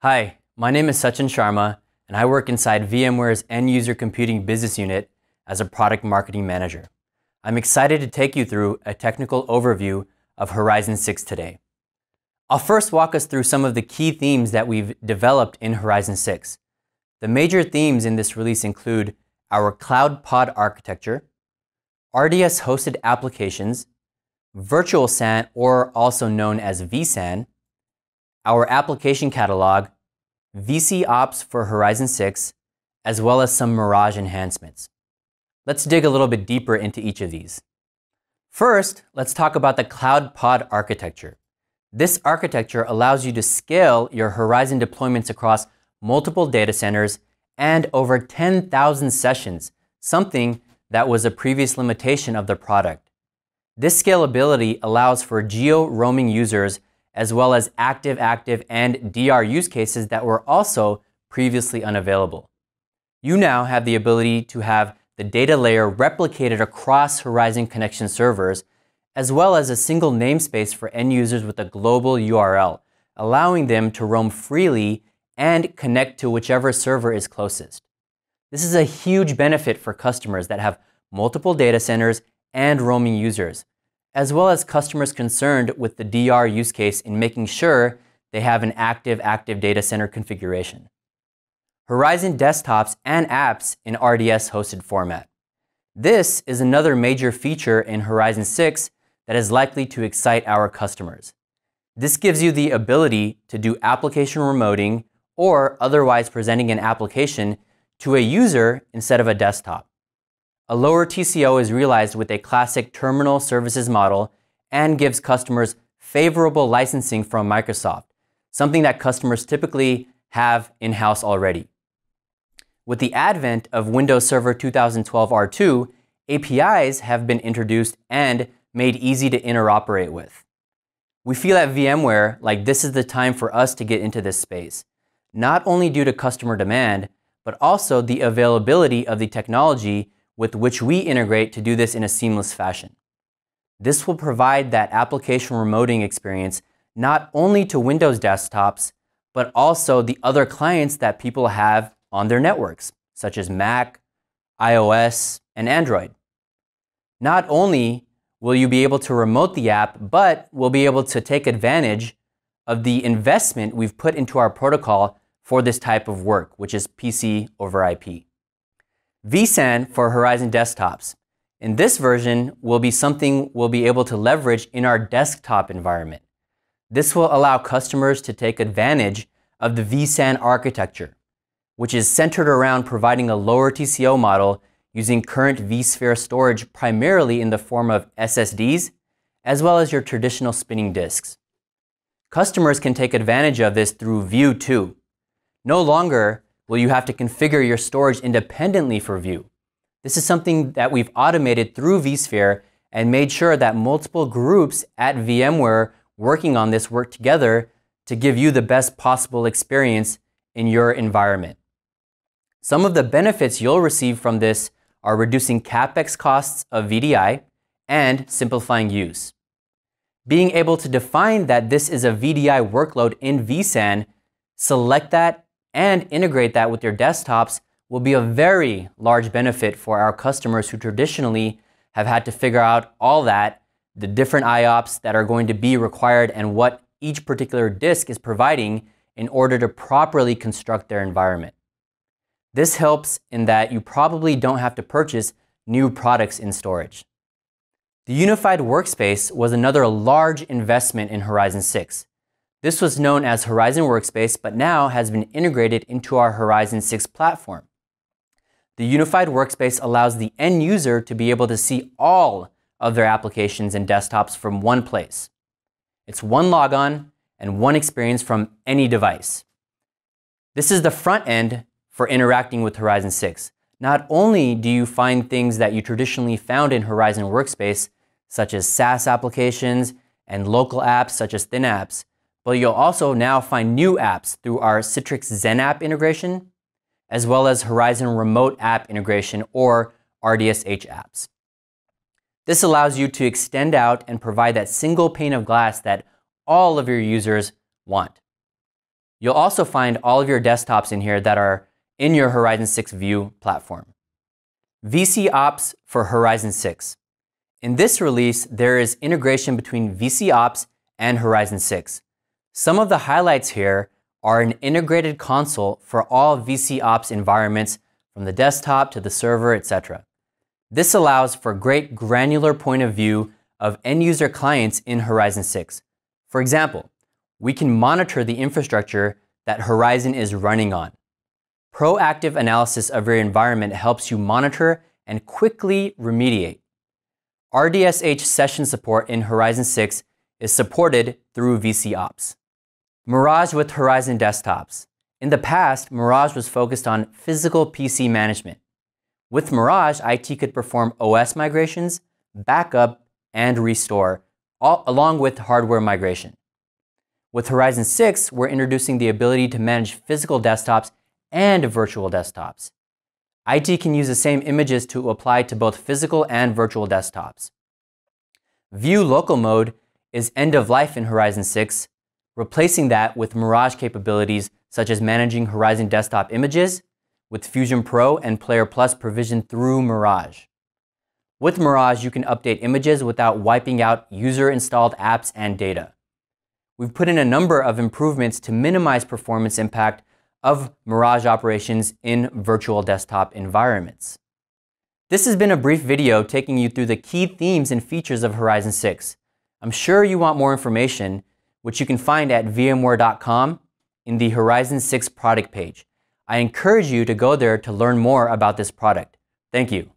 Hi, my name is Sachin Sharma, and I work inside VMware's End User Computing Business Unit as a Product Marketing Manager. I'm excited to take you through a technical overview of Horizon 6 today. I'll first walk us through some of the key themes that we've developed in Horizon 6. The major themes in this release include our Cloud Pod architecture, RDS hosted applications, Virtual SAN, or also known as vSAN, our application catalog, vCOps for Horizon 6, as well as some Mirage enhancements. Let's dig a little bit deeper into each of these. First, let's talk about the Cloud Pod architecture. This architecture allows you to scale your Horizon deployments across multiple data centers and over 10,000 sessions, something that was a previous limitation of the product. This scalability allows for geo roaming users as well as active-active and DR use cases that were also previously unavailable. You now have the ability to have the data layer replicated across Horizon Connection servers, as well as a single namespace for end users with a global URL, allowing them to roam freely and connect to whichever server is closest. This is a huge benefit for customers that have multiple data centers and roaming users, as well as customers concerned with the DR use case in making sure they have an active active data center configuration. Horizon desktops and apps in RDS hosted format. This is another major feature in Horizon 6 that is likely to excite our customers. This gives you the ability to do application remoting or otherwise presenting an application to a user instead of a desktop. A lower TCO is realized with a classic terminal services model and gives customers favorable licensing from Microsoft, something that customers typically have in-house already. With the advent of Windows Server 2012 R2, APIs have been introduced and made easy to interoperate with. We feel at VMware like this is the time for us to get into this space, not only due to customer demand, but also the availability of the technology with which we integrate to do this in a seamless fashion. This will provide that application remoting experience not only to Windows desktops, but also the other clients that people have on their networks, such as Mac, iOS, and Android. Not only will you be able to remote the app, but we'll be able to take advantage of the investment we've put into our protocol for this type of work, which is PC over IP vSAN for Horizon desktops. In this version will be something we'll be able to leverage in our desktop environment. This will allow customers to take advantage of the vSAN architecture, which is centered around providing a lower TCO model using current vSphere storage primarily in the form of SSDs, as well as your traditional spinning disks. Customers can take advantage of this through View 2. No longer will you have to configure your storage independently for View. This is something that we've automated through vSphere and made sure that multiple groups at VMware working on this work together to give you the best possible experience in your environment. Some of the benefits you'll receive from this are reducing CapEx costs of VDI and simplifying use. Being able to define that this is a VDI workload in vSAN, select that and integrate that with your desktops will be a very large benefit for our customers who traditionally have had to figure out all that, the different IOPS that are going to be required and what each particular disk is providing in order to properly construct their environment. This helps in that you probably don't have to purchase new products in storage. The unified workspace was another large investment in Horizon 6. This was known as Horizon Workspace, but now has been integrated into our Horizon 6 platform. The unified workspace allows the end user to be able to see all of their applications and desktops from one place. It's one logon and one experience from any device. This is the front end for interacting with Horizon 6. Not only do you find things that you traditionally found in Horizon Workspace, such as SaaS applications and local apps such as ThinApps, but you'll also now find new apps through our Citrix XenApp integration, as well as Horizon Remote app integration or RDSH apps. This allows you to extend out and provide that single pane of glass that all of your users want. You'll also find all of your desktops in here that are in your Horizon 6 View platform. vCOps for Horizon 6. In this release, there is integration between vCOps and Horizon 6. Some of the highlights here are an integrated console for all vCOps environments from the desktop to the server, etc. This allows for great granular point of view of end user clients in Horizon 6. For example, we can monitor the infrastructure that Horizon is running on. Proactive analysis of your environment helps you monitor and quickly remediate. RDSH session support in Horizon 6 is supported through vCOps. Mirage with Horizon desktops. In the past, Mirage was focused on physical PC management. With Mirage, IT could perform OS migrations, backup, and restore, all, along with hardware migration. With Horizon 6, we're introducing the ability to manage physical desktops and virtual desktops. IT can use the same images to apply to both physical and virtual desktops. View local mode is end of life in Horizon 6, replacing that with Mirage capabilities such as managing Horizon desktop images with Fusion Pro and Player Plus provisioned through Mirage. With Mirage, you can update images without wiping out user-installed apps and data. We've put in a number of improvements to minimize performance impact of Mirage operations in virtual desktop environments. This has been a brief video taking you through the key themes and features of Horizon 6. I'm sure you want more information, which you can find at vmware.com in the Horizon 6 product page. I encourage you to go there to learn more about this product. Thank you.